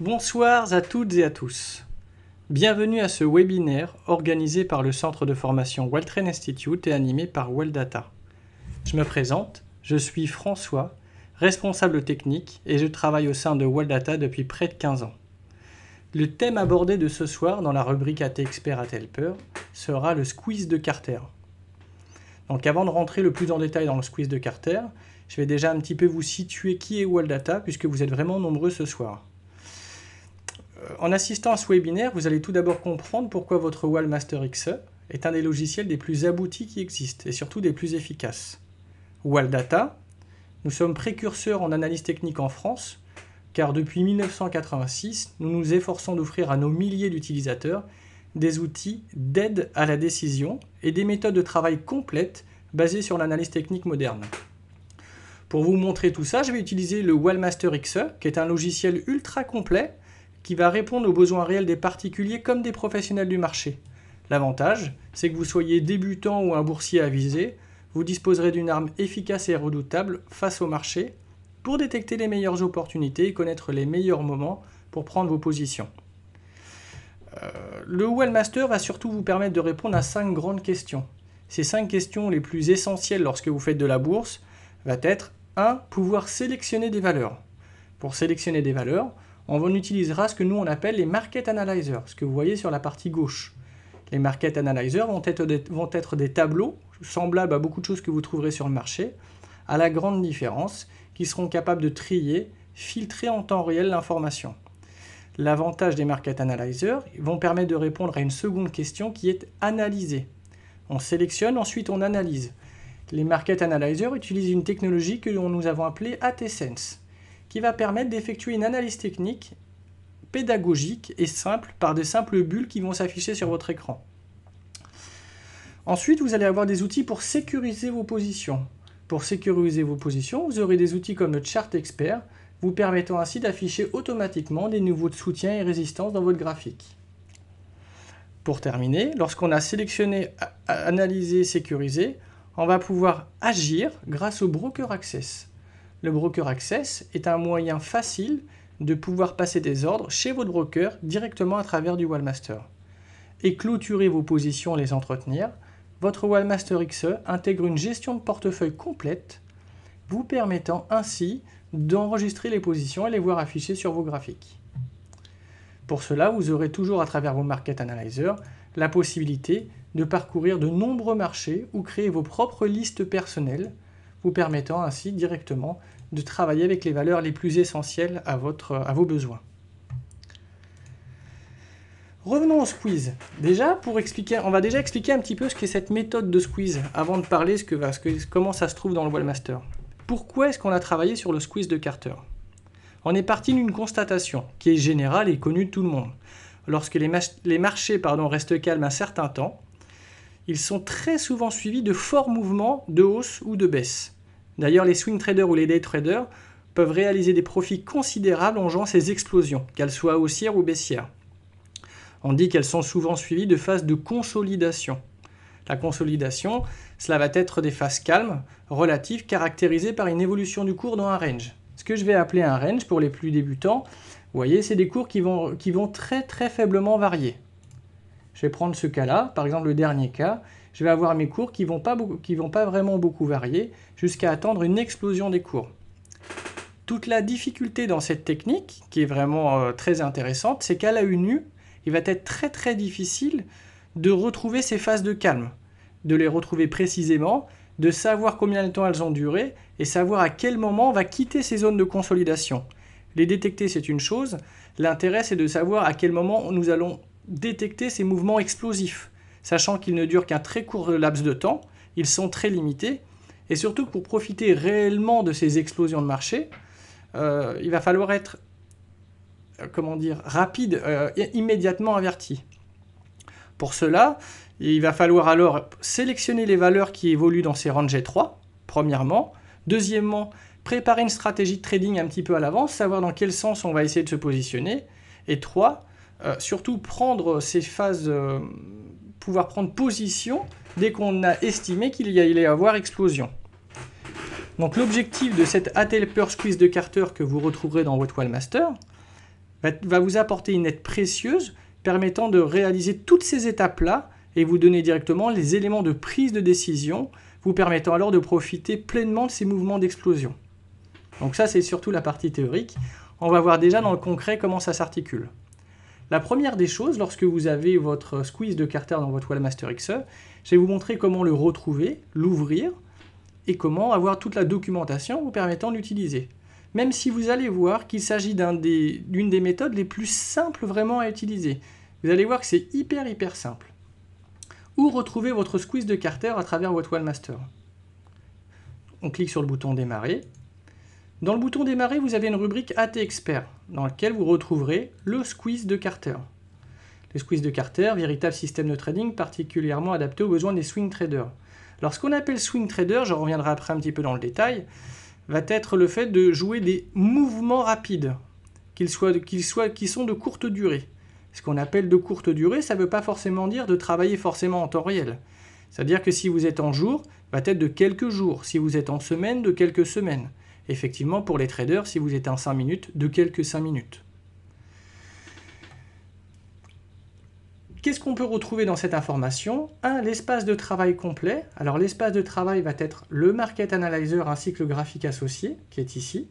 Bonsoir à toutes et à tous. Bienvenue à ce webinaire organisé par le centre de formation Welltrain Institute et animé par Welldata. Je me présente, je suis François, responsable technique et je travaille au sein de Welldata depuis près de 15 ans. Le thème abordé de ce soir dans la rubrique AT Expert AT Helper sera le squeeze de Carter. Donc avant de rentrer le plus en détail dans le squeeze de Carter, je vais déjà un petit peu vous situer qui est Welldata puisque vous êtes vraiment nombreux ce soir. En assistant à ce webinaire, vous allez tout d'abord comprendre pourquoi votre Wallmaster XE est un des logiciels les plus aboutis qui existent et surtout des plus efficaces. Walldata, nous sommes précurseurs en analyse technique en France, car depuis 1986, nous nous efforçons d'offrir à nos milliers d'utilisateurs des outils d'aide à la décision et des méthodes de travail complètes basées sur l'analyse technique moderne. Pour vous montrer tout ça, je vais utiliser le Wallmaster XE, qui est un logiciel ultra complet qui va répondre aux besoins réels des particuliers comme des professionnels du marché. L'avantage, c'est que vous soyez débutant ou un boursier avisé, vous disposerez d'une arme efficace et redoutable face au marché pour détecter les meilleures opportunités et connaître les meilleurs moments pour prendre vos positions. Euh, le Wellmaster va surtout vous permettre de répondre à cinq grandes questions. Ces cinq questions les plus essentielles lorsque vous faites de la bourse va être 1. Pouvoir sélectionner des valeurs. Pour sélectionner des valeurs, on utilisera ce que nous on appelle les market analyzers, ce que vous voyez sur la partie gauche. Les market analyzers vont être, des, tableaux semblables à beaucoup de choses que vous trouverez sur le marché, à la grande différence qui seront capables de trier, filtrer en temps réel l'information. L'avantage des market analyzers vont permettre de répondre à une seconde question qui est analyser. On sélectionne, ensuite on analyse. Les market analyzers utilisent une technologie que nous avons appelée ATSense qui va permettre d'effectuer une analyse technique pédagogique et simple par des simples bulles qui vont s'afficher sur votre écran. Ensuite, vous allez avoir des outils pour sécuriser vos positions. Pour sécuriser vos positions, vous aurez des outils comme le Chart Expert, vous permettant ainsi d'afficher automatiquement des niveaux de soutien et résistance dans votre graphique. Pour terminer, lorsqu'on a sélectionné, analysé, sécurisé, on va pouvoir agir grâce au Broker Access le broker Access est un moyen facile de pouvoir passer des ordres chez votre broker directement à travers du Wallmaster. Et clôturer vos positions et les entretenir, votre Wallmaster XE intègre une gestion de portefeuille complète, vous permettant ainsi d'enregistrer les positions et les voir affichées sur vos graphiques. Pour cela, vous aurez toujours à travers vos Market Analyzer la possibilité de parcourir de nombreux marchés ou créer vos propres listes personnelles, vous permettant ainsi directement de travailler avec les valeurs les plus essentielles à, votre, à vos besoins. Revenons au squeeze. Déjà, pour expliquer, on va déjà expliquer un petit peu ce qu'est cette méthode de squeeze avant de parler ce que, comment ça se trouve dans le Wallmaster. Pourquoi est-ce qu'on a travaillé sur le squeeze de Carter? On est parti d'une constatation qui est générale et connue de tout le monde. Lorsque les, marchés restent calmes un certain temps, ils sont très souvent suivis de forts mouvements de hausse ou de baisse. D'ailleurs, les swing traders ou les day traders peuvent réaliser des profits considérables en jouant ces explosions, qu'elles soient haussières ou baissières. On dit qu'elles sont souvent suivies de phases de consolidation. La consolidation, cela va être des phases calmes, relatives, caractérisées par une évolution du cours dans un range. Ce que je vais appeler un range pour les plus débutants, vous voyez, c'est des cours qui vont, très très faiblement varier. Je vais prendre ce cas-là, par exemple le dernier cas, je vais avoir mes cours qui vont, pas vont pas vraiment beaucoup varier jusqu'à attendre une explosion des cours. Toute la difficulté dans cette technique, qui est vraiment euh, très intéressante, c'est qu'à la une il va être très très difficile de retrouver ces phases de calme, de les retrouver précisément, de savoir combien de temps elles ont duré et savoir à quel moment on va quitter ces zones de consolidation. Les détecter, c'est une chose. L'intérêt, c'est de savoir à quel moment nous allons détecter ces mouvements explosifs sachant qu'ils ne durent qu'un très court laps de temps, ils sont très limités, et surtout pour profiter réellement de ces explosions de marché, euh, il va falloir être, euh, comment dire, rapide, euh, immédiatement averti. Pour cela, il va falloir alors sélectionner les valeurs qui évoluent dans ces ranges 3, premièrement. Deuxièmement, préparer une stratégie de trading un petit peu à l'avance, savoir dans quel sens on va essayer de se positionner. Et trois, surtout prendre ces phases pouvoir prendre position dès qu'on a estimé qu'il y allait avoir explosion. Donc l'objectif de cette Atelper Squeeze de Carter que vous retrouverez dans votre Wallmaster va vous apporter une aide précieuse permettant de réaliser toutes ces étapes-là et vous donner directement les éléments de prise de décision, vous permettant alors de profiter pleinement de ces mouvements d'explosion. Donc ça, c'est surtout la partie théorique. On va voir déjà dans le concret comment ça s'articule. La première des choses, lorsque vous avez votre squeeze de Carter dans votre Wellmaster XE, je vais vous montrer comment le retrouver, l'ouvrir, et comment avoir toute la documentation vous permettant de l'utiliser. Même si vous allez voir qu'il s'agit d'une des, des méthodes les plus simples vraiment à utiliser. Vous allez voir que c'est hyper hyper simple. Où retrouver votre squeeze de Carter à travers votre Wellmaster? On clique sur le bouton démarrer. Dans le bouton démarrer, vous avez une rubrique AT Expert dans laquelle vous retrouverez le squeeze de Carter. Le squeeze de Carter, véritable système de trading particulièrement adapté aux besoins des swing traders. Alors ce qu'on appelle swing trader, je reviendrai après un petit peu dans le détail, va être le fait de jouer des mouvements rapides, qu'ils soient, soient, qui sont de courte durée. Ce qu'on appelle de courte durée, ça ne veut pas forcément dire de travailler forcément en temps réel. C'est-à-dire que si vous êtes en jour, va être de quelques jours. Si vous êtes en semaine, de quelques semaines effectivement pour les traders, si vous êtes en 5 minutes, de quelques 5 minutes. Qu'est-ce qu'on peut retrouver dans cette information? Un, l'espace de travail complet. Alors l'espace de travail va être le Market Analyzer ainsi que le graphique associé, qui est ici,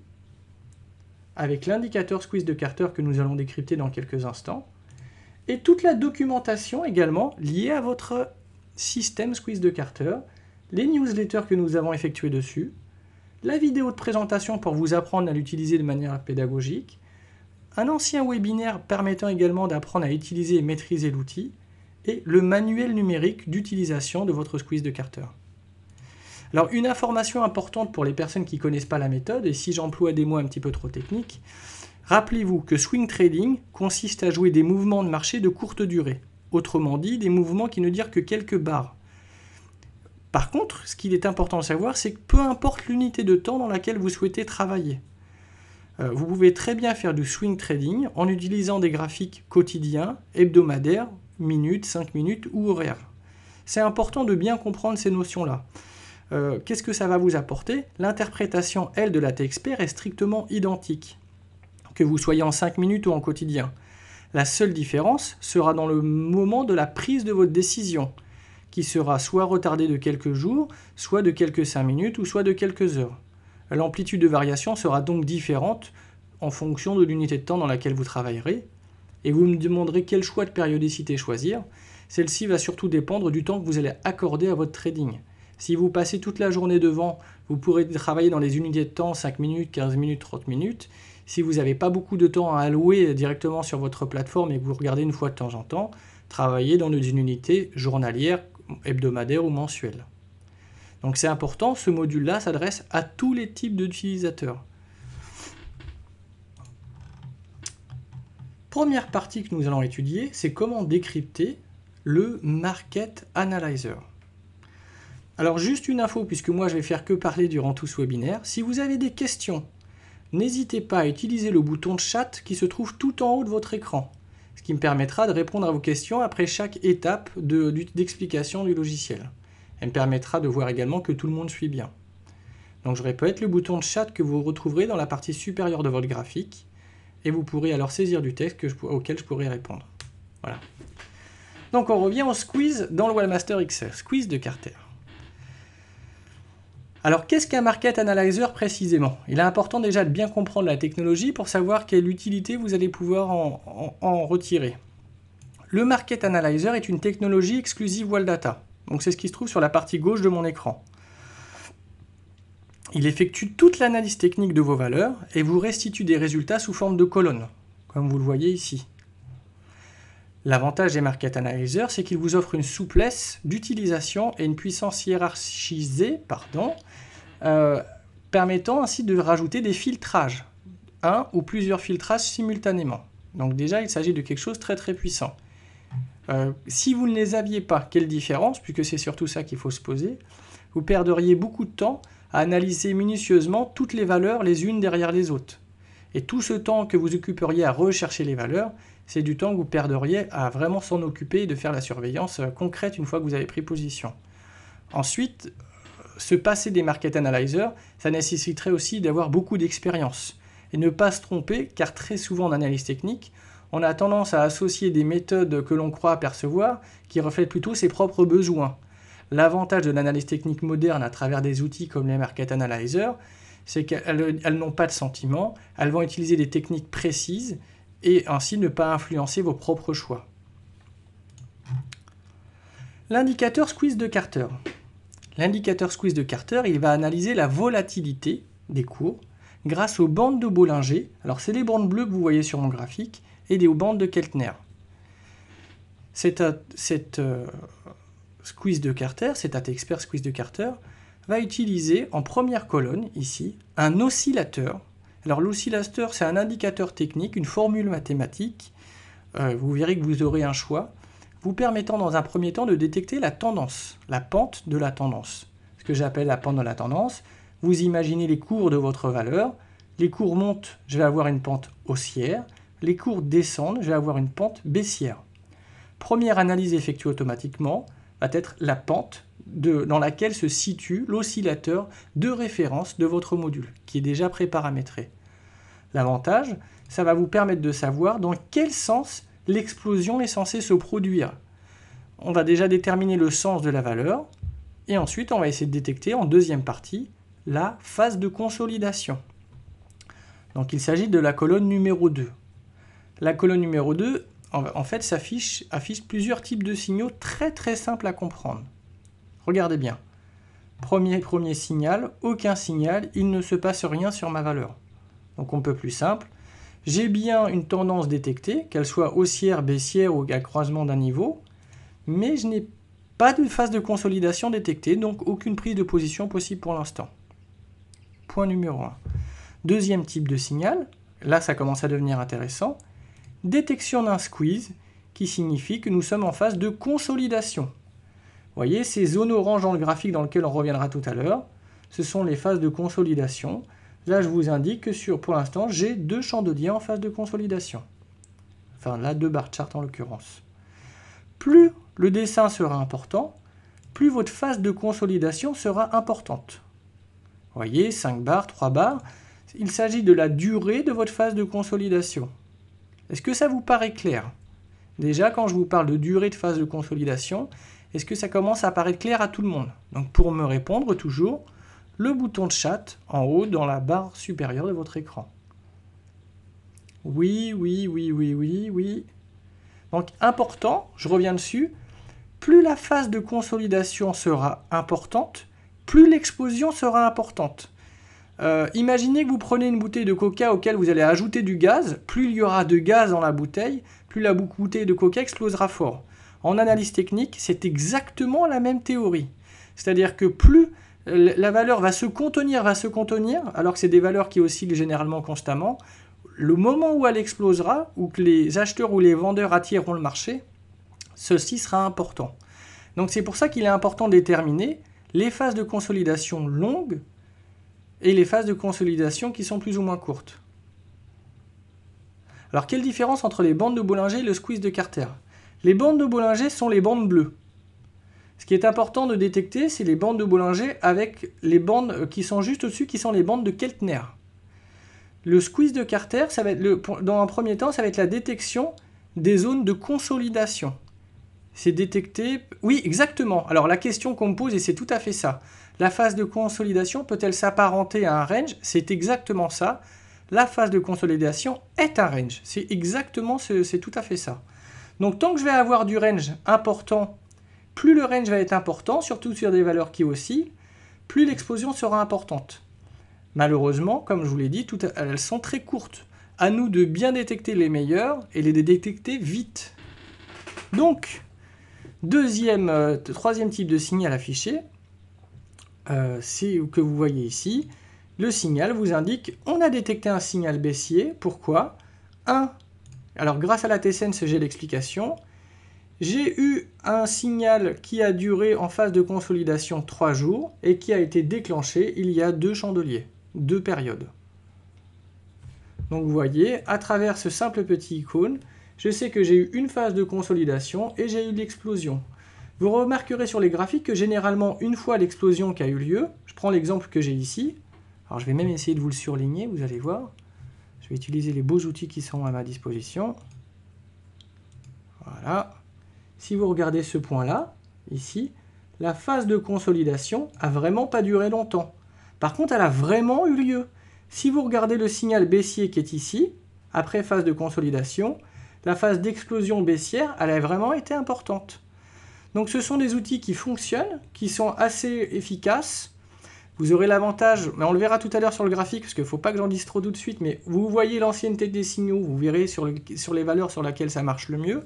avec l'indicateur squeeze de Carter que nous allons décrypter dans quelques instants, et toute la documentation également liée à votre système squeeze de Carter, les newsletters que nous avons effectués dessus, la vidéo de présentation pour vous apprendre à l'utiliser de manière pédagogique, un ancien webinaire permettant également d'apprendre à utiliser et maîtriser l'outil, et le manuel numérique d'utilisation de votre squeeze de Carter. Alors une information importante pour les personnes qui ne connaissent pas la méthode, et si j'emploie des mots un petit peu trop techniques, rappelez-vous que swing trading consiste à jouer des mouvements de marché de courte durée, autrement dit des mouvements qui ne durent que quelques barres. Par contre, ce qu'il est important de savoir, c'est que peu importe l'unité de temps dans laquelle vous souhaitez travailler, euh, vous pouvez très bien faire du swing trading en utilisant des graphiques quotidiens, hebdomadaires, minutes, 5 minutes ou horaires. C'est important de bien comprendre ces notions-là. Euh, qu'est-ce que ça va vous apporter? L'interprétation, elle, de la T-Expert est strictement identique, que vous soyez en 5 minutes ou en quotidien. La seule différence sera dans le moment de la prise de votre décision qui sera soit retardé de quelques jours, soit de quelques 5 minutes ou soit de quelques heures. L'amplitude de variation sera donc différente en fonction de l'unité de temps dans laquelle vous travaillerez, et vous me demanderez quel choix de périodicité choisir. Celle-ci va surtout dépendre du temps que vous allez accorder à votre trading. Si vous passez toute la journée devant, vous pourrez travailler dans les unités de temps 5 minutes, 15 minutes, 30 minutes. Si vous n'avez pas beaucoup de temps à allouer directement sur votre plateforme et que vous regardez une fois de temps en temps, travaillez dans une unité journalière hebdomadaire ou mensuel. Donc c'est important, ce module-là s'adresse à tous les types d'utilisateurs. Première partie que nous allons étudier, c'est comment décrypter le Market Analyzer. Alors juste une info, puisque moi je vais faire que parler durant tout ce webinaire, si vous avez des questions, n'hésitez pas à utiliser le bouton de chat qui se trouve tout en haut de votre écran ce qui me permettra de répondre à vos questions après chaque étape d'explication du logiciel. Elle me permettra de voir également que tout le monde suit bien. Donc je répète, le bouton de chat que vous retrouverez dans la partie supérieure de votre graphique, et vous pourrez alors saisir du texte auquel je pourrai répondre. Voilà. Donc on revient au squeeze dans le Webmaster XR, squeeze de Carter. Alors qu'est-ce qu'un Market Analyzer précisément? Il est important déjà de bien comprendre la technologie pour savoir quelle utilité vous allez pouvoir en, retirer. Le Market Analyzer est une technologie exclusive Data. Donc c'est ce qui se trouve sur la partie gauche de mon écran. Il effectue toute l'analyse technique de vos valeurs et vous restitue des résultats sous forme de colonnes, comme vous le voyez ici. L'avantage des Market Analyzer, c'est qu'il vous offre une souplesse d'utilisation et une puissance hiérarchisée pardon, euh, permettant ainsi de rajouter des filtrages, un ou plusieurs filtrages simultanément. Donc déjà, il s'agit de quelque chose de très très puissant. Euh, si vous ne les aviez pas, quelle différence, puisque c'est surtout ça qu'il faut se poser, vous perdriez beaucoup de temps à analyser minutieusement toutes les valeurs les unes derrière les autres. Et tout ce temps que vous occuperiez à rechercher les valeurs, c'est du temps que vous perdriez à vraiment s'en occuper et de faire la surveillance euh, concrète une fois que vous avez pris position. Ensuite, se passer des market analyzers, ça nécessiterait aussi d'avoir beaucoup d'expérience. et ne pas se tromper, car très souvent en analyse technique, on a tendance à associer des méthodes que l'on croit apercevoir qui reflètent plutôt ses propres besoins. L'avantage de l'analyse technique moderne à travers des outils comme les Market Analyzer, c'est qu'elles n'ont pas de sentiment, elles vont utiliser des techniques précises et ainsi ne pas influencer vos propres choix. L'indicateur squeeze de Carter. L'indicateur squeeze de Carter, il va analyser la volatilité des cours grâce aux bandes de Bollinger. Alors c'est les bandes bleues que vous voyez sur mon graphique et des bandes de Keltner. Cette, euh, squeeze de Carter, cet expert squeeze de Carter, va utiliser en première colonne, ici, un oscillateur. Alors l'oscillateur, c'est un indicateur technique, une formule mathématique. Euh, vous verrez que vous aurez un choix, vous permettant dans un premier temps de détecter la tendance, la pente de la tendance. Ce que j'appelle la pente de la tendance. Vous imaginez les cours de votre valeur. Les cours montent, je vais avoir une pente haussière. Les cours descendent, je vais avoir une pente baissière. Première analyse effectuée automatiquement va être la pente dans laquelle se situe l'oscillateur de référence de votre module, qui est déjà préparamétré. L'avantage, ça va vous permettre de savoir dans quel sens l'explosion est censée se produire. On va déjà déterminer le sens de la valeur, et ensuite on va essayer de détecter en deuxième partie la phase de consolidation. Donc il s'agit de la colonne numéro 2. La colonne numéro 2, en fait, affiche plusieurs types de signaux très très simples à comprendre. Regardez bien. Premier, signal, aucun signal, il ne se passe rien sur ma valeur. Donc on peut plus simple. J'ai bien une tendance détectée, qu'elle soit haussière, baissière ou à croisement d'un niveau, mais je n'ai pas de phase de consolidation détectée, donc aucune prise de position possible pour l'instant. Point numéro 1. Deuxième type de signal, là ça commence à devenir intéressant, détection d'un squeeze, qui signifie que nous sommes en phase de consolidation. Voyez, ces zones oranges dans le graphique dans lequel on reviendra tout à l'heure, ce sont les phases de consolidation. Là, je vous indique que sur, pour l'instant, j'ai deux chandeliers en phase de consolidation. Enfin, là, deux barres chart en l'occurrence. Plus le dessin sera important, plus votre phase de consolidation sera importante. Voyez, 5 barres, 3 barres. Il s'agit de la durée de votre phase de consolidation. Est-ce que ça vous paraît clair? Déjà, quand je vous parle de durée de phase de consolidation, est-ce que ça commence à apparaître clair à tout le monde? Donc pour me répondre, toujours, le bouton de chat en haut dans la barre supérieure de votre écran. Oui, oui, oui, oui, oui, oui. Donc important, je reviens dessus, plus la phase de consolidation sera importante, plus l'explosion sera importante. Euh, imaginez que vous prenez une bouteille de coca auquel vous allez ajouter du gaz. Plus il y aura de gaz dans la bouteille, plus la bouteille de coca explosera fort. En analyse technique, c'est exactement la même théorie. C'est-à-dire que plus la valeur va se contenir, va se contenir, alors que c'est des valeurs qui oscillent généralement constamment, le moment où elle explosera, ou que les acheteurs ou les vendeurs attireront le marché, ceci sera important. Donc c'est pour ça qu'il est important de déterminer les phases de consolidation longues et les phases de consolidation qui sont plus ou moins courtes. Alors quelle différence entre les bandes de Bollinger et le squeeze de Carter? Les bandes de Bollinger sont les bandes bleues. Ce qui est important de détecter, c'est les bandes de Bollinger avec les bandes qui sont juste au-dessus, qui sont les bandes de Keltner. Le squeeze de Carter, ça va être dans un premier temps, ça va être la détection des zones de consolidation. C'est détecté... Oui, exactement. Alors la question qu'on me pose, et c'est tout à fait ça. La phase de consolidation peut-elle s'apparenter à un range? C'est exactement ça. La phase de consolidation est un range. C'est exactement, c'est tout à fait ça. Donc tant que je vais avoir du range important, plus le range va être important, surtout sur des valeurs qui oscillent, plus l'explosion sera importante. Malheureusement, comme je vous l'ai dit, elles sont très courtes. À nous de bien détecter les meilleurs et les détecter vite. Donc, deuxième, euh, troisième type de signal affiché, euh, c'est que vous voyez ici, le signal vous indique on a détecté un signal baissier. Pourquoi? 1. Alors grâce à la TSN, j'ai l'explication. J'ai eu un signal qui a duré en phase de consolidation 3 jours et qui a été déclenché il y a deux chandeliers, deux périodes. Donc vous voyez, à travers ce simple petit icône, je sais que j'ai eu une phase de consolidation et j'ai eu l'explosion. Vous remarquerez sur les graphiques que généralement, une fois l'explosion qui a eu lieu, je prends l'exemple que j'ai ici, alors je vais même essayer de vous le surligner, vous allez voir. Vais utiliser les beaux outils qui sont à ma disposition. Voilà. Si vous regardez ce point-là, ici, la phase de consolidation a vraiment pas duré longtemps. Par contre, elle a vraiment eu lieu. Si vous regardez le signal baissier qui est ici, après phase de consolidation, la phase d'explosion baissière, elle a vraiment été importante. Donc ce sont des outils qui fonctionnent, qui sont assez efficaces. Vous aurez l'avantage, mais on le verra tout à l'heure sur le graphique, parce qu'il ne faut pas que j'en dise trop tout de suite, mais vous voyez l'ancienneté des signaux, vous verrez sur, les valeurs sur lesquelles ça marche le mieux,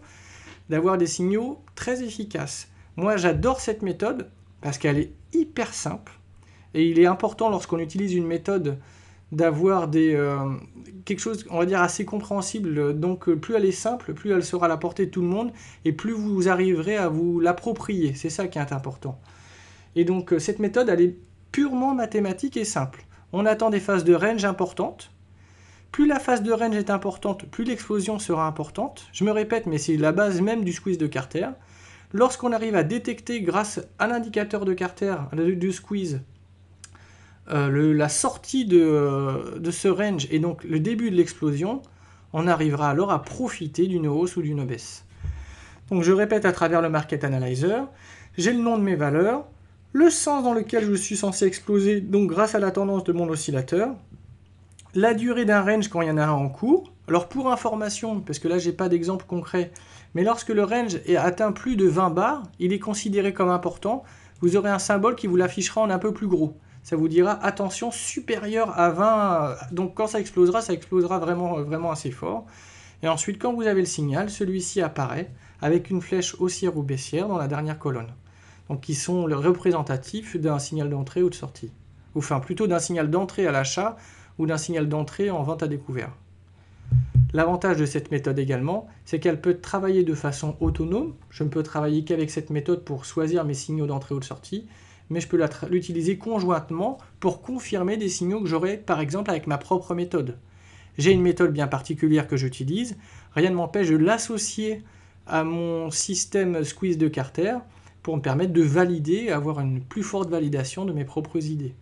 d'avoir des signaux très efficaces. Moi j'adore cette méthode, parce qu'elle est hyper simple, et il est important lorsqu'on utilise une méthode d'avoir des euh, quelque chose on va dire assez compréhensible donc plus elle est simple plus elle sera à la portée de tout le monde et plus vous arriverez à vous l'approprier c'est ça qui est important et donc euh, cette méthode elle est purement mathématique et simple. On attend des phases de range importantes. Plus la phase de range est importante plus l'explosion sera importante. Je me répète mais c'est la base même du squeeze de Carter. Lorsqu'on arrive à détecter grâce à l'indicateur de Carter du squeeze euh, la sortie euh, de, ce range et donc le début de l'explosion, on arrivera alors à profiter d'une hausse ou d'une baisse. Donc je répète à travers le Market Analyzer, j'ai le nom de mes valeurs, le sens dans lequel je suis censé exploser, donc grâce à la tendance de mon oscillateur, la durée d'un range quand il y en a un en cours. Alors pour information, parce que là j'ai pas d'exemple concret, mais lorsque le range est atteint plus de 20 bars, il est considéré comme important, vous aurez un symbole qui vous l'affichera en un peu plus gros ça vous dira attention supérieur à 20. Donc quand ça explosera, ça explosera vraiment, vraiment assez fort. Et ensuite, quand vous avez le signal, celui-ci apparaît avec une flèche haussière ou baissière dans la dernière colonne. Donc qui sont représentatifs d'un signal d'entrée ou de sortie. Enfin, plutôt d'un signal d'entrée à l'achat ou d'un signal d'entrée en vente à découvert. L'avantage de cette méthode également, c'est qu'elle peut travailler de façon autonome. Je ne peux travailler qu'avec cette méthode pour choisir mes signaux d'entrée ou de sortie mais je peux l'utiliser conjointement pour confirmer des signaux que j'aurai par exemple avec ma propre méthode. J'ai une méthode bien particulière que j'utilise, rien ne m'empêche de l'associer à mon système squeeze de Carter pour me permettre de valider, avoir une plus forte validation de mes propres idées.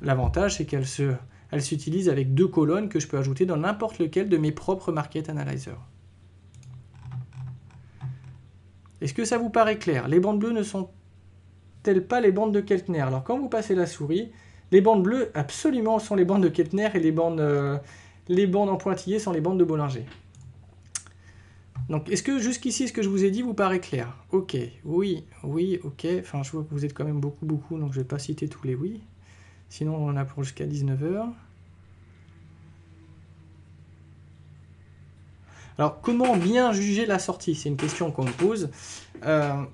L'avantage, c'est qu'elle se, elle s'utilise avec deux colonnes que je peux ajouter dans n'importe lequel de mes propres market analyzers. Est-ce que ça vous paraît clair? Les bandes bleues ne sont telles pas les bandes de Keltner? Alors quand vous passez la souris, les bandes bleues absolument sont les bandes de Keltner et les bandes, euh, les bandes en pointillé sont les bandes de Bollinger. Donc est-ce que jusqu'ici ce que je vous ai dit vous paraît clair? Ok, oui, oui, ok. Enfin je vois que vous êtes quand même beaucoup, beaucoup, donc je ne vais pas citer tous les oui. Sinon on en a pour jusqu'à 19h. Alors, comment bien juger la sortie? C'est une question qu'on me pose. Euh,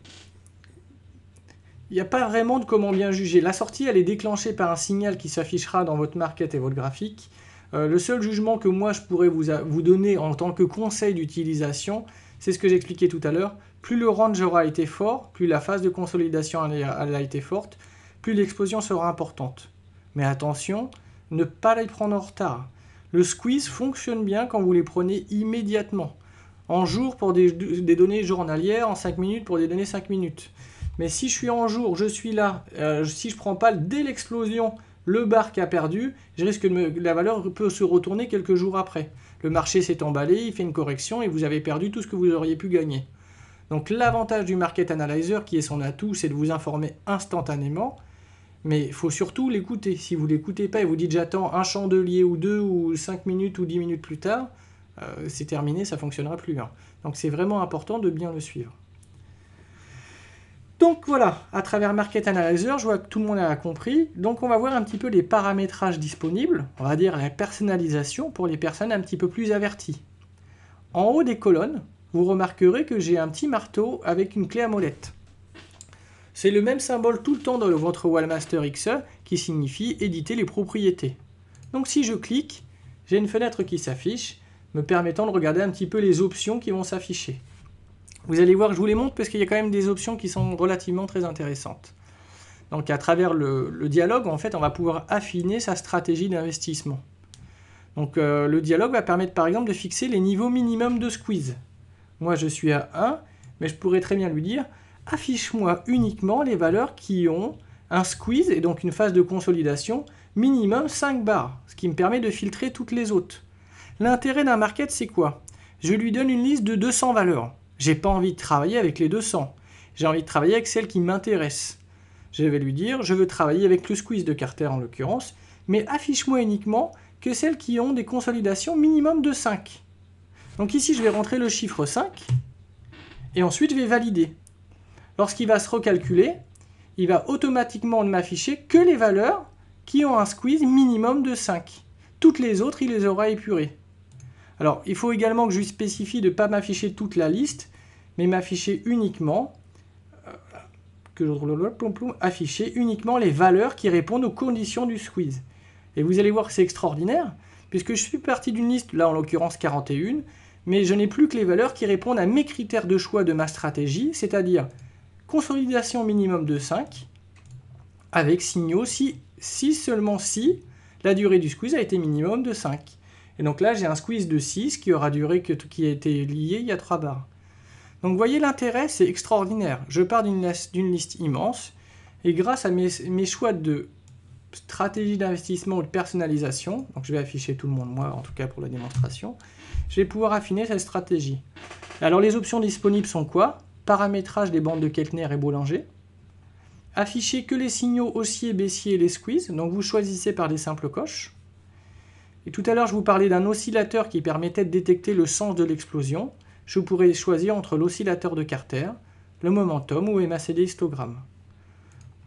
il n'y a pas vraiment de comment bien juger. La sortie, elle est déclenchée par un signal qui s'affichera dans votre market et votre graphique. Euh, le seul jugement que moi je pourrais vous, vous donner en tant que conseil d'utilisation, c'est ce que j'expliquais tout à l'heure. Plus le range aura été fort, plus la phase de consolidation a été forte, plus l'explosion sera importante. Mais attention, ne pas les prendre en retard. Le squeeze fonctionne bien quand vous les prenez immédiatement. En jour pour des, données journalières, en 5 minutes pour des données 5 minutes. Mais si je suis en jour, je suis là, euh, si je prends pas dès l'explosion le bar a perdu, je risque que la valeur peut se retourner quelques jours après. Le marché s'est emballé, il fait une correction et vous avez perdu tout ce que vous auriez pu gagner. Donc l'avantage du market analyzer, qui est son atout, c'est de vous informer instantanément, mais il faut surtout l'écouter. Si vous ne l'écoutez pas et vous dites j'attends un chandelier ou deux ou cinq minutes ou dix minutes plus tard, euh, c'est terminé, ça fonctionnera plus bien. Donc c'est vraiment important de bien le suivre. Donc voilà, à travers Market Analyzer, je vois que tout le monde a compris. Donc on va voir un petit peu les paramétrages disponibles, on va dire la personnalisation pour les personnes un petit peu plus averties. En haut des colonnes, vous remarquerez que j'ai un petit marteau avec une clé à molette. C'est le même symbole tout le temps dans votre Wallmaster XE qui signifie éditer les propriétés. Donc si je clique, j'ai une fenêtre qui s'affiche, me permettant de regarder un petit peu les options qui vont s'afficher. Vous allez voir, je vous les montre parce qu'il y a quand même des options qui sont relativement très intéressantes. Donc à travers le, dialogue, en fait, on va pouvoir affiner sa stratégie d'investissement. Donc euh, le dialogue va permettre par exemple de fixer les niveaux minimums de squeeze. Moi je suis à 1, mais je pourrais très bien lui dire affiche-moi uniquement les valeurs qui ont un squeeze et donc une phase de consolidation minimum 5 bars, ce qui me permet de filtrer toutes les autres. L'intérêt d'un market, c'est quoi? Je lui donne une liste de 200 valeurs. J'ai pas envie de travailler avec les 200. J'ai envie de travailler avec celles qui m'intéressent. Je vais lui dire, je veux travailler avec le squeeze de Carter en l'occurrence, mais affiche-moi uniquement que celles qui ont des consolidations minimum de 5. Donc ici, je vais rentrer le chiffre 5, et ensuite je vais valider. Lorsqu'il va se recalculer, il va automatiquement ne m'afficher que les valeurs qui ont un squeeze minimum de 5. Toutes les autres, il les aura épurées. Alors, il faut également que je lui spécifie de ne pas m'afficher toute la liste, mais m'afficher uniquement euh, que je afficher uniquement les valeurs qui répondent aux conditions du squeeze. Et vous allez voir que c'est extraordinaire, puisque je suis parti d'une liste, là en l'occurrence 41, mais je n'ai plus que les valeurs qui répondent à mes critères de choix de ma stratégie, c'est-à-dire consolidation minimum de 5, avec signaux si, seulement si la durée du squeeze a été minimum de 5. Et donc là, j'ai un squeeze de 6 qui aura duré que, qui a été lié il y a 3 barres. Donc vous voyez, l'intérêt, c'est extraordinaire. Je pars d'une liste immense, et grâce à mes, choix de stratégie d'investissement ou de personnalisation, donc je vais afficher tout le monde, moi en tout cas pour la démonstration, je vais pouvoir affiner cette stratégie. Alors les options disponibles sont quoi? Paramétrage des bandes de Keltner et Bollinger. Afficher que les signaux haussiers, baissiers et les squeezes, donc vous choisissez par des simples coches. Et tout à l'heure je vous parlais d'un oscillateur qui permettait de détecter le sens de l'explosion. Je pourrais choisir entre l'oscillateur de Carter, le momentum ou MACD histogramme.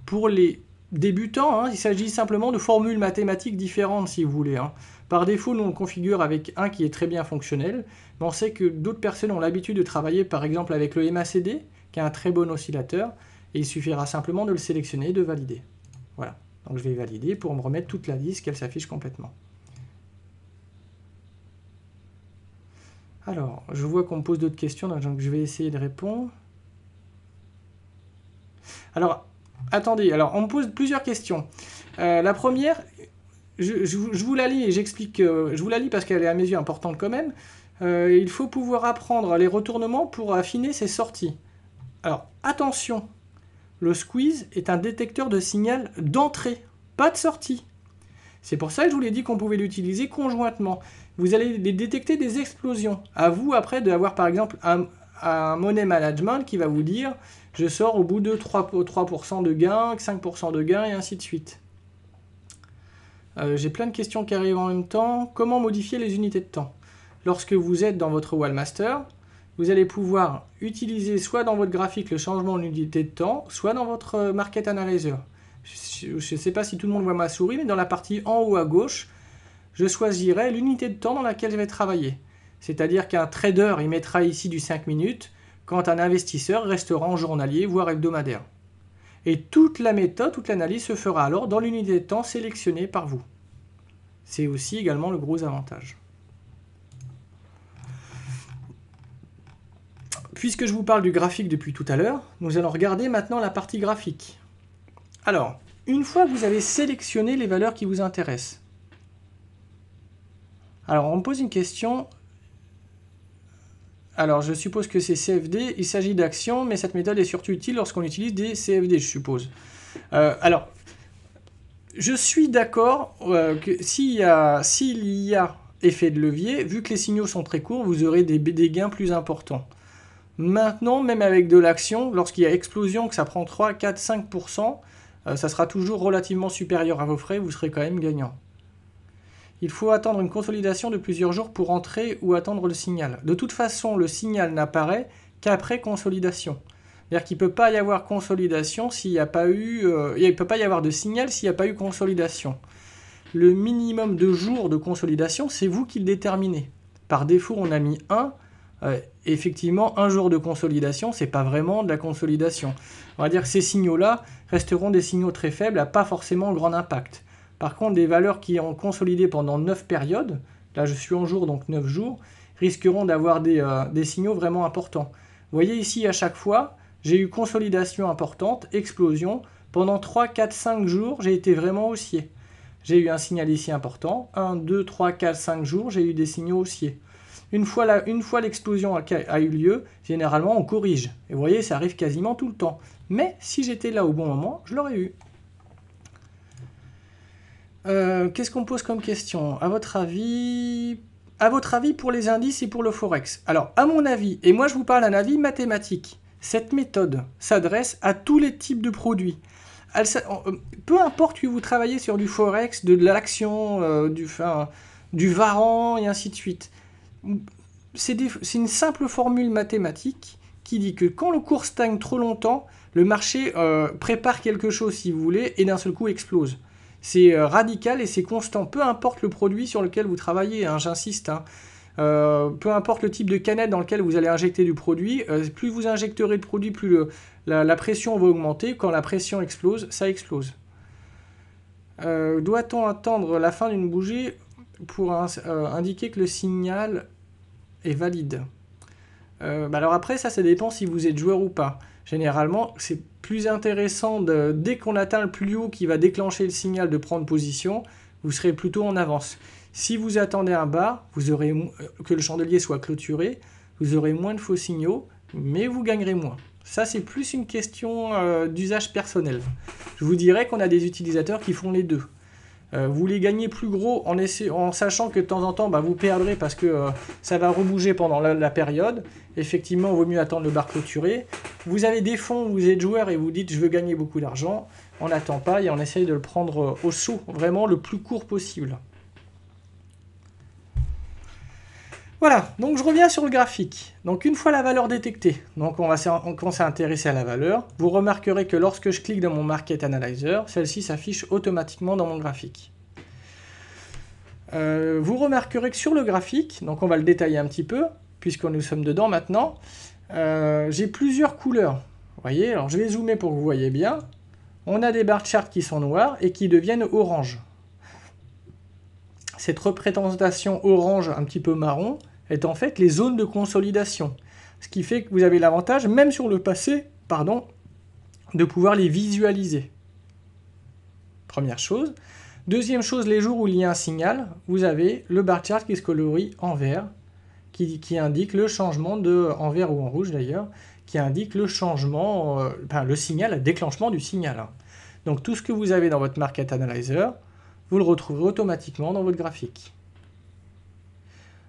Pour les débutants, hein, il s'agit simplement de formules mathématiques différentes si vous voulez. Hein. Par défaut, nous on configure avec un qui est très bien fonctionnel, mais on sait que d'autres personnes ont l'habitude de travailler par exemple avec le MACD, qui est un très bon oscillateur, et il suffira simplement de le sélectionner et de valider. Voilà, donc je vais valider pour me remettre toute la liste, qu'elle s'affiche complètement. Alors, je vois qu'on me pose d'autres questions, donc je vais essayer de répondre. Alors, attendez, alors on me pose plusieurs questions. Euh, la première, je, vous la lis et j'explique, je vous la lis parce qu'elle est à mes yeux importante quand même. Euh, il faut pouvoir apprendre les retournements pour affiner ses sorties. Alors attention, le squeeze est un détecteur de signal d'entrée, pas de sortie. C'est pour ça que je vous l'ai dit qu'on pouvait l'utiliser conjointement. Vous allez détecter des explosions. À vous après d'avoir par exemple un, un money management qui va vous dire je sors au bout de 3%, 3 de gain, 5% de gain et ainsi de suite. Euh, j'ai plein de questions qui arrivent en même temps. Comment modifier les unités de temps? Lorsque vous êtes dans votre Wallmaster, vous allez pouvoir utiliser soit dans votre graphique le changement d'unité de temps, soit dans votre euh, Market Analyzer. Je ne sais pas si tout le monde voit ma souris, mais dans la partie en haut à gauche, je choisirai l'unité de temps dans laquelle je vais travailler. C'est-à-dire qu'un trader, il mettra ici du 5 minutes, quand un investisseur restera en journalier, voire hebdomadaire. Et toute la méthode, toute l'analyse se fera alors dans l'unité de temps sélectionnée par vous. C'est aussi également le gros avantage. Puisque je vous parle du graphique depuis tout à l'heure, nous allons regarder maintenant la partie graphique. Alors, une fois que vous avez sélectionné les valeurs qui vous intéressent, alors on me pose une question, alors, je suppose que c'est CFD. Il s'agit d'actions, mais cette méthode est surtout utile lorsqu'on utilise des CFD, je suppose. Euh, alors, je suis d'accord euh, que s'il y, a, effet de levier, vu que les signaux sont très courts, vous aurez des, des gains plus importants. Maintenant, même avec de l'action, lorsqu'il y a explosion, que ça prend 3, 4, 5%, ça sera toujours relativement supérieur à vos frais, vous serez quand même gagnant il faut attendre une consolidation de plusieurs jours pour entrer ou attendre le signal. De toute façon, le signal n'apparaît qu'après consolidation. C'est-à-dire qu'il ne peut pas y avoir consolidation s'il n'y a pas eu... Euh, il peut pas y avoir de signal s'il n'y a pas eu consolidation. Le minimum de jours de consolidation, c'est vous qui le déterminez. Par défaut, on a mis 1. Euh, effectivement, un jour de consolidation, c'est pas vraiment de la consolidation. On va dire que ces signaux-là resteront des signaux très faibles à pas forcément grand impact. Par contre, des valeurs qui ont consolidé pendant 9 périodes, là je suis en jour donc 9 jours, risqueront d'avoir euh, des, signaux vraiment importants. Vous voyez ici à chaque fois, j'ai eu consolidation importante, explosion. Pendant 3, 4, 5 jours, j'ai été vraiment haussier. J'ai eu un signal ici important. 1, 2, 3, 4, 5 jours, j'ai eu des signaux haussiers. Une fois l'explosion a, a, eu lieu, généralement on corrige. Et vous voyez, ça arrive quasiment tout le temps. Mais si j'étais là au bon moment, je l'aurais eu. Euh, qu'est-ce qu'on pose comme question? À votre avis... à votre avis, pour les indices et pour le Forex? Alors, à mon avis, et moi je vous parle d'un avis mathématique, cette méthode s'adresse à tous les types de produits. Euh, peu importe que vous travaillez sur du Forex, de l'action, euh, du, du varan et ainsi de suite. C'est une simple formule mathématique qui dit que quand le cours stagne trop longtemps, le marché prépare quelque chose, si vous voulez, et d'un seul coup explose. C'est euh, radical et c'est constant, peu importe le produit sur lequel vous travaillez, hein, j'insiste. Hein. Euh, peu importe le type de canette dans lequel vous allez injecter du produit, plus vous injecterez de produit, plus la, pression va augmenter. Quand la pression explose, ça explose. Doit-on attendre la fin d'une bougie pour indiquer que le signal est valide? Bah Alors après, ça, ça dépend si vous êtes joueur ou pas. Généralement, c'est plus intéressant dès qu'on atteint le plus haut qui va déclencher le signal de prendre position, vous serez plutôt en avance. Si vous attendez un bas, vous aurez euh, que le chandelier soit clôturé, vous aurez moins de faux signaux, mais vous gagnerez moins. Ça, c'est plus une question euh, d'usage personnel. Je vous dirais qu'on a des utilisateurs qui font les deux. Euh, vous voulez gagner plus gros en, en, sachant que de temps en temps, bah, vous perdrez parce que euh, ça va rebouger pendant la, période. Effectivement, il vaut mieux attendre le bar clôturé. Vous avez des fonds, vous êtes joueur et vous dites je veux gagner beaucoup d'argent. On n'attend pas et on essaye de le prendre euh, au saut, vraiment le plus court possible. Voilà, donc je reviens sur le graphique. Donc une fois la valeur détectée, donc on va commencer à à la valeur. Vous remarquerez que lorsque je clique dans mon Market Analyzer, celle-ci s'affiche automatiquement dans mon graphique. Euh, vous remarquerez que sur le graphique, donc on va le détailler un petit peu, puisque nous sommes dedans maintenant, euh, j'ai plusieurs couleurs. Vous voyez, alors je vais zoomer pour que vous voyez bien. On a des bar charts qui sont noirs et qui deviennent orange. Cette représentation orange un petit peu marron, est en fait les zones de consolidation. Ce qui fait que vous avez l'avantage, même sur le passé, pardon, de pouvoir les visualiser. Première chose. Deuxième chose, les jours où il y a un signal, vous avez le bar chart qui se colorie en vert, qui, indique le changement de, en vert ou en rouge d'ailleurs, qui indique le changement, euh, le signal, le déclenchement du signal. Donc tout ce que vous avez dans votre Market Analyzer, vous le retrouverez automatiquement dans votre graphique.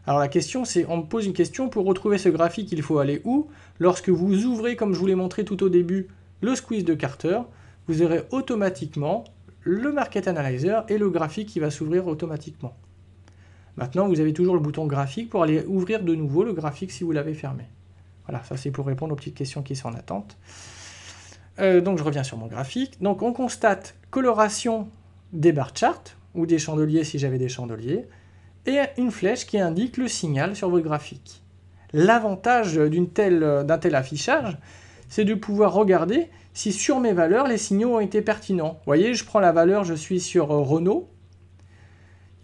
Alors la question, c'est, on me pose une question, pour retrouver ce graphique, il faut aller où? Lorsque vous ouvrez, comme je vous l'ai montré tout au début, le squeeze de Carter, vous aurez automatiquement le Market Analyzer et le graphique qui va s'ouvrir automatiquement. Maintenant, vous avez toujours le bouton graphique pour aller ouvrir de nouveau le graphique si vous l'avez fermé. Voilà, ça c'est pour répondre aux petites questions qui sont en attente. Euh, donc je reviens sur mon graphique. Donc on constate coloration des bar charts, ou des chandeliers si j'avais des chandeliers, et une flèche qui indique le signal sur votre graphique. L'avantage d'un tel affichage, c'est de pouvoir regarder si sur mes valeurs, les signaux ont été pertinents. Vous voyez, je prends la valeur, je suis sur euh, Renault.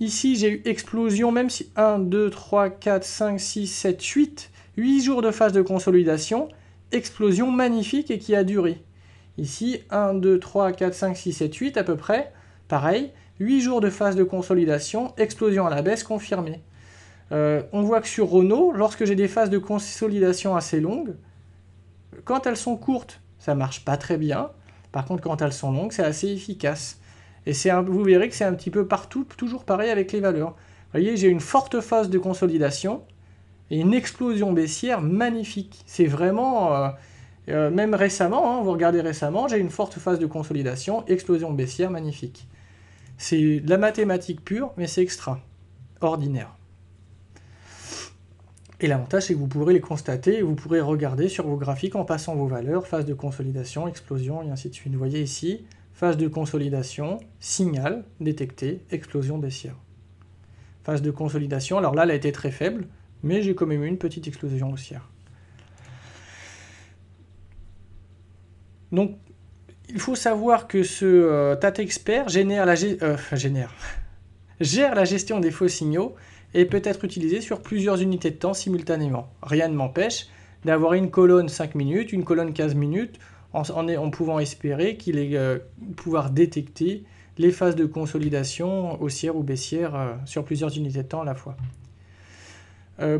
Ici, j'ai eu explosion, même si 1, 2, 3, 4, 5, 6, 7, 8, 8 jours de phase de consolidation, explosion magnifique et qui a duré. Ici, 1, 2, 3, 4, 5, 6, 7, 8 à peu près, pareil, 8 jours de phase de consolidation, explosion à la baisse confirmée. Euh, on voit que sur Renault, lorsque j'ai des phases de consolidation assez longues, quand elles sont courtes, ça marche pas très bien. Par contre, quand elles sont longues, c'est assez efficace. Et vous verrez que c'est un petit peu partout, toujours pareil avec les valeurs. Vous voyez, j'ai une forte phase de consolidation et une explosion baissière magnifique. C'est vraiment, euh, euh, même récemment, hein, vous regardez récemment, j'ai une forte phase de consolidation, explosion baissière magnifique. C'est de la mathématique pure, mais c'est extra, ordinaire. Et l'avantage, c'est que vous pourrez les constater et vous pourrez regarder sur vos graphiques en passant vos valeurs, phase de consolidation, explosion, et ainsi de suite. Vous voyez ici, phase de consolidation, signal détecté, explosion baissière. Phase de consolidation, alors là, elle a été très faible, mais j'ai quand même eu une petite explosion haussière. Donc, il faut savoir que ce euh, expert génère la, euh, gère la gestion des faux signaux et peut être utilisé sur plusieurs unités de temps simultanément. Rien ne m'empêche d'avoir une colonne 5 minutes, une colonne 15 minutes, en, pouvant espérer qu'il ait euh, pouvoir détecter les phases de consolidation haussière ou baissière euh, sur plusieurs unités de temps à la fois.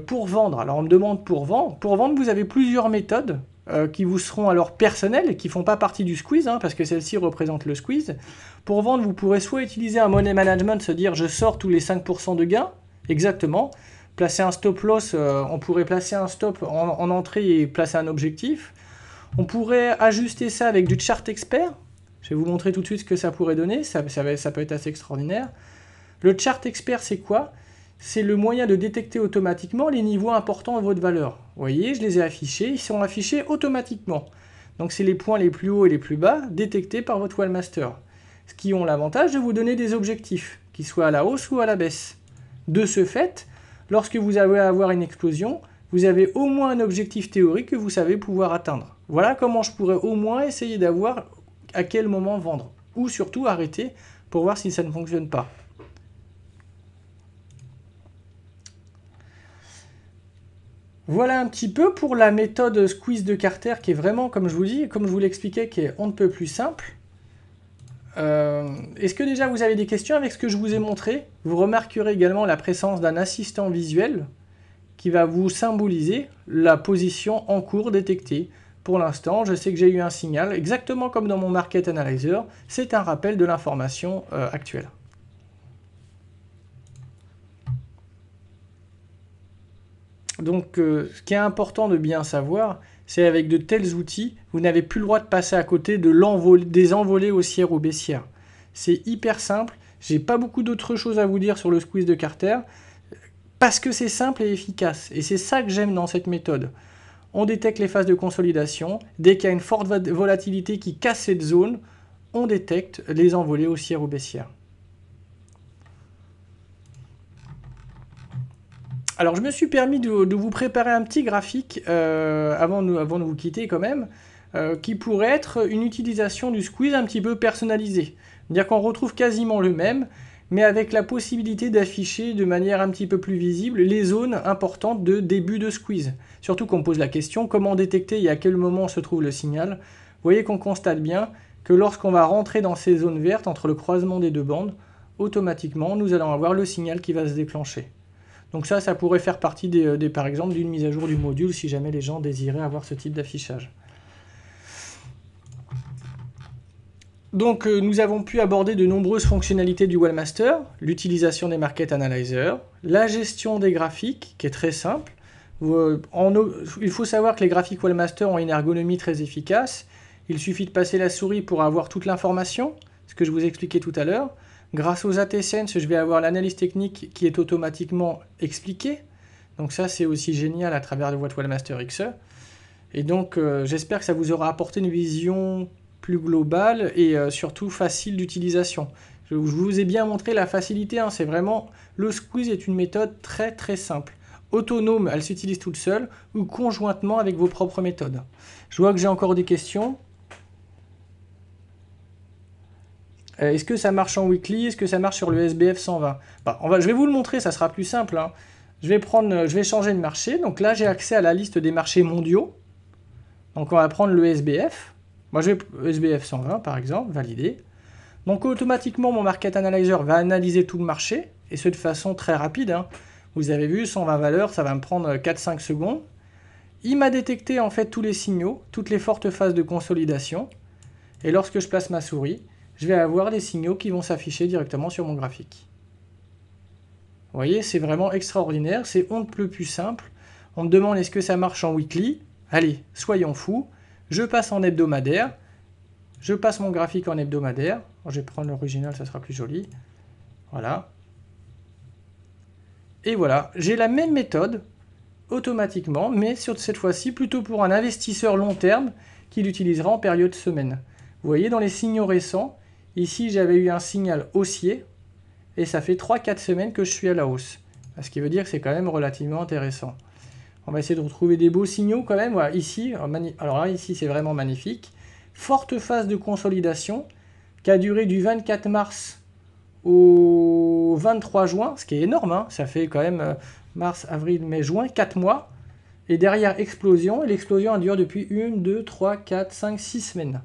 pour vendre, alors on me demande pour vendre. Pour vendre, vous avez plusieurs méthodes. Euh, qui vous seront alors personnels et qui ne font pas partie du squeeze, hein, parce que celle-ci représente le squeeze. Pour vendre, vous pourrez soit utiliser un money management, se dire je sors tous les 5% de gains, exactement. placer un stop loss, euh, on pourrait placer un stop en, entrée et placer un objectif. On pourrait ajuster ça avec du chart expert. Je vais vous montrer tout de suite ce que ça pourrait donner, ça, ça peut être assez extraordinaire. Le chart expert, c'est quoi? C'est le moyen de détecter automatiquement les niveaux importants de votre valeur. Vous voyez, je les ai affichés, ils sont affichés automatiquement. Donc c'est les points les plus hauts et les plus bas détectés par votre Wallmaster. Ce qui ont l'avantage de vous donner des objectifs, qu'ils soient à la hausse ou à la baisse. De ce fait, lorsque vous allez avoir une explosion, vous avez au moins un objectif théorique que vous savez pouvoir atteindre. Voilà comment je pourrais au moins essayer d'avoir à quel moment vendre. Ou surtout arrêter pour voir si ça ne fonctionne pas. Voilà un petit peu pour la méthode squeeze de Carter qui est vraiment, comme je vous dis, comme je vous l'expliquais, qui est on ne peut plus simple. Euh, est-ce que déjà vous avez des questions avec ce que je vous ai montré? Vous remarquerez également la présence d'un assistant visuel qui va vous symboliser la position en cours détectée. Pour l'instant, je sais que j'ai eu un signal, exactement comme dans mon Market Analyzer, c'est un rappel de l'information euh, actuelle. Donc, euh, ce qui est important de bien savoir, c'est avec de tels outils, vous n'avez plus le droit de passer à côté de des envolées haussières ou baissières. C'est hyper simple. J'ai pas beaucoup d'autres choses à vous dire sur le squeeze de Carter parce que c'est simple et efficace. Et c'est ça que j'aime dans cette méthode. On détecte les phases de consolidation. Dès qu'il y a une forte volatilité qui casse cette zone, on détecte les envolées haussières ou baissières. Alors, je me suis permis de, vous préparer un petit graphique euh, avant, de, vous quitter quand même, euh, qui pourrait être une utilisation du squeeze un petit peu personnalisée. C'est-à-dire qu'on retrouve quasiment le même, mais avec la possibilité d'afficher de manière un petit peu plus visible les zones importantes de début de squeeze. Surtout qu'on pose la question comment détecter et à quel moment se trouve le signal. Vous voyez qu'on constate bien que lorsqu'on va rentrer dans ces zones vertes entre le croisement des deux bandes, automatiquement nous allons avoir le signal qui va se déclencher. Donc ça, ça pourrait faire partie, euh, des, par exemple, d'une mise à jour du module si jamais les gens désiraient avoir ce type d'affichage. Donc euh, nous avons pu aborder de nombreuses fonctionnalités du Wellmaster, l'utilisation des Market Analyzer, la gestion des graphiques, qui est très simple. Euh, il faut savoir que les graphiques Wellmaster ont une ergonomie très efficace. Il suffit de passer la souris pour avoir toute l'information, ce que je vous expliquais tout à l'heure. Grâce aux ATSense, je vais avoir l'analyse technique qui est automatiquement expliquée. Donc ça, c'est aussi génial à travers le Webmaster XE. Et donc, euh, j'espère que ça vous aura apporté une vision plus globale et euh, surtout facile d'utilisation. Je, vous ai bien montré la facilité. Hein. c'est vraiment le squeeze est une méthode très très simple. Autonome, elle s'utilise toute seule ou conjointement avec vos propres méthodes. Je vois que j'ai encore des questions. Euh, est-ce que ça marche en weekly? Est-ce que ça marche sur le SBF 120 bah, on va, Je vais vous le montrer, ça sera plus simple. Hein. Je, vais prendre, je vais changer de marché. Donc là, j'ai accès à la liste des marchés mondiaux. Donc on va prendre le SBF. Moi, je vais SBF 120 par exemple, valider. Donc automatiquement, mon Market Analyzer va analyser tout le marché, et ce de façon très rapide. Hein. Vous avez vu, 120 valeurs, ça va me prendre 4-5 secondes. Il m'a détecté en fait tous les signaux, toutes les fortes phases de consolidation. Et lorsque je place ma souris, je vais avoir des signaux qui vont s'afficher directement sur mon graphique. Vous voyez, c'est vraiment extraordinaire, c'est on ne peut plus simple. On me demande est-ce que ça marche en weekly? Allez, soyons fous. Je passe en hebdomadaire. Je passe mon graphique en hebdomadaire. je vais prendre l'original, ça sera plus joli. Voilà. Et voilà, j'ai la même méthode automatiquement, mais sur cette fois-ci plutôt pour un investisseur long terme qui l'utilisera en période semaine. Vous voyez, dans les signaux récents, Ici, j'avais eu un signal haussier et ça fait 3-4 semaines que je suis à la hausse. Ce qui veut dire que c'est quand même relativement intéressant. On va essayer de retrouver des beaux signaux quand même. Voilà, ici, alors là, ici, c'est vraiment magnifique. Forte phase de consolidation qui a duré du 24 mars au 23 juin, ce qui est énorme. Hein. Ça fait quand même euh, mars, avril, mai, juin, 4 mois. Et derrière, explosion. Et l'explosion a duré depuis 1, 2, 3, 4, 5, 6 semaines.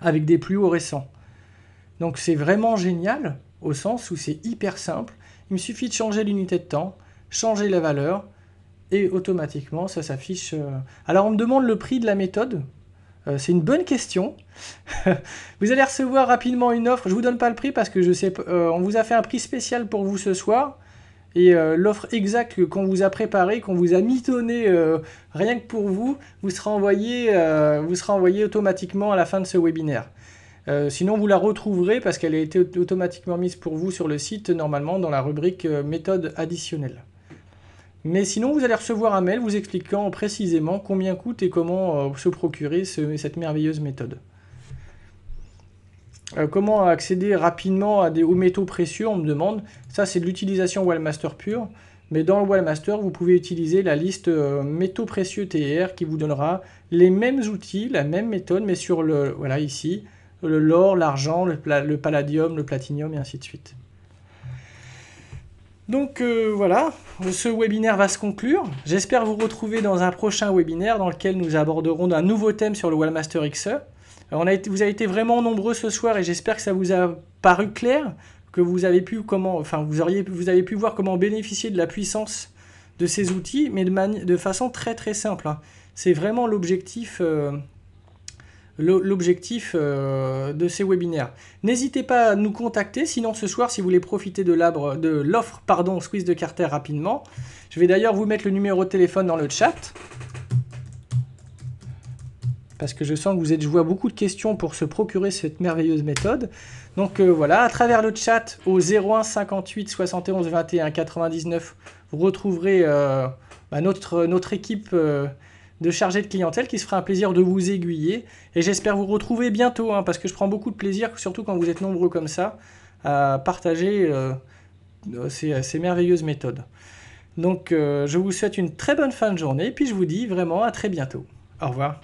Avec des plus hauts récents. Donc c'est vraiment génial au sens où c'est hyper simple. Il me suffit de changer l'unité de temps, changer la valeur et automatiquement ça s'affiche. Euh. Alors on me demande le prix de la méthode. Euh, c'est une bonne question. vous allez recevoir rapidement une offre. Je vous donne pas le prix parce que je sais, euh, on vous a fait un prix spécial pour vous ce soir. Et l'offre exacte qu'on vous a préparée, qu'on vous a mitonné rien que pour vous, vous sera envoyée vous sera envoyé automatiquement à la fin de ce webinaire. Sinon, vous la retrouverez parce qu'elle a été automatiquement mise pour vous sur le site, normalement dans la rubrique méthode additionnelle. Mais sinon, vous allez recevoir un mail vous expliquant précisément combien coûte et comment se procurer cette merveilleuse méthode. Euh, comment accéder rapidement à des, aux métaux précieux, on me demande. Ça, c'est de l'utilisation Wellmaster pure. Mais dans le Wellmaster, vous pouvez utiliser la liste euh, métaux précieux TR qui vous donnera les mêmes outils, la même méthode, mais sur le, voilà ici, l'or, l'argent, le, palladium, le platinium et ainsi de suite. Donc euh, voilà, ce webinaire va se conclure. J'espère vous retrouver dans un prochain webinaire dans lequel nous aborderons un nouveau thème sur le Wellmaster XE vous avez été vraiment nombreux ce soir et j'espère que ça vous a paru clair, que vous avez pu comment, enfin vous auriez, pu voir comment bénéficier de la puissance de ces outils, mais de, de façon très très simple. Hein. C'est vraiment l'objectif. Euh, l'objectif euh, de ces webinaires. N'hésitez pas à nous contacter, sinon ce soir, si vous voulez profiter de l'offre pardon, Squeeze de Carter rapidement, je vais d'ailleurs vous mettre le numéro de téléphone dans le chat parce que je sens que vous êtes joué à beaucoup de questions pour se procurer cette merveilleuse méthode. Donc euh, voilà, à travers le chat au 01 58 71 21 99, vous retrouverez euh, bah, notre, notre équipe de chargés de clientèle qui se un plaisir de vous aiguiller. Et j'espère vous retrouver bientôt, hein, parce que je prends beaucoup de plaisir, surtout quand vous êtes nombreux comme ça, à partager ces, ces, merveilleuses méthodes. Donc je vous souhaite une très bonne fin de journée, et puis je vous dis vraiment à très bientôt. Au revoir.